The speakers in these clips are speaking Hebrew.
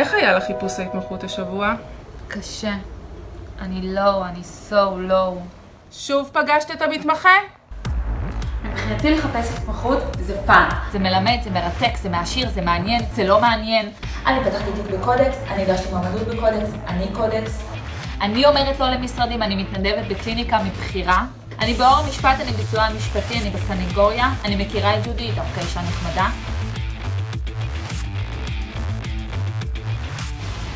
איך היה לך חיפוש ההתמחות השבוע? קשה. אני לואו, אני so לואו. שוב פגשת את המתמחה? מבחינתי לחפש התמחות זה fun. זה מלמד, זה מרתק, זה מעשיר, זה מעניין, זה לא מעניין. אני פתחתי תיק בקודקס, אני הגשתי מועמדות בקודקס, אני קודקס. אני אומרת לא למשרדים, אני מתנדבת בקליניקה מבחירה. אני באור המשפט, אני בסיוע המשפטי, אני בסנגוריה. אני מכירה את היא דווקא אישה נחמדה.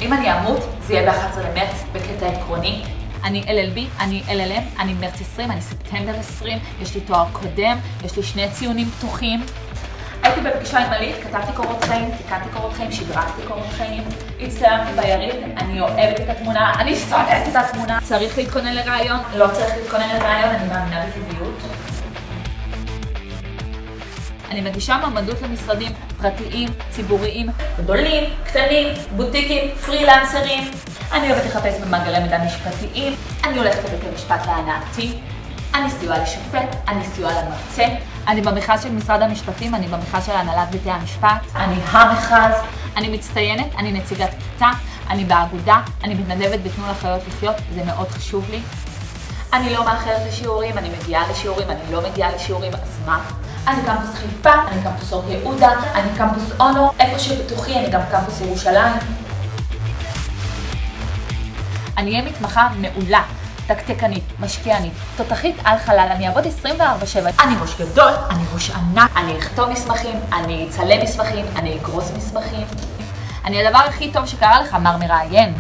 אם אני אמות, זה יהיה ב-11 למרץ, בקטע עקרוני. אני LLB, אני LLM, אני מרץ 20, אני ספטמבר 20, יש לי תואר קודם, יש לי שני ציונים פתוחים. הייתי בפגישה עם עלית, כתבתי קורות חיים, תיקנתי קורות חיים, שדרגתי קורות חיים, הצטלמתי ביריד, אני אוהבת את התמונה, אני שונאת את התמונה. צריך להתכונן לרעיון? לא צריך להתכונן לרעיון, אני מאמינה בטבעיות. אני מגישה מועמדות למשרדים פרטיים, ציבוריים, גדולים, קטנים, בוטיקים, פרילנסרים. אני אוהבת לחפש במאגרי מידע משפטיים, אני הולכת לבית המשפט להנאתי, אני סיוע לשופט, אני סיוע למרצה, אני במכרז של משרד המשפטים, אני במכרז של הנהלת בתי המשפט, אני המכרז, אני מצטיינת, אני נציגת כיתה, אני באגודה, אני מתנדבת בתנו לחיות לחיות, זה מאוד חשוב לי. אני לא מאחרת לשיעורים, אני מגיעה לשיעורים, אני לא מגיעה לשיעורים, אז מה? אני קמפוס חיפה, אני קמפוס אור יהודה, אני קמפוס אונו, איפה שבתוכי אני גם קמפוס ירושלים. אני אהיה מתמחה מעולה, תקתקנית, משקיענית, תותחית על חלל, אני אעבוד 24/7. אני ראש גדול, אני ראש ענק, אני אכתוב מסמכים, אני אצלם מסמכים, אני אגרוס מסמכים. אני הדבר הכי טוב שקרה לך, מר מראיין.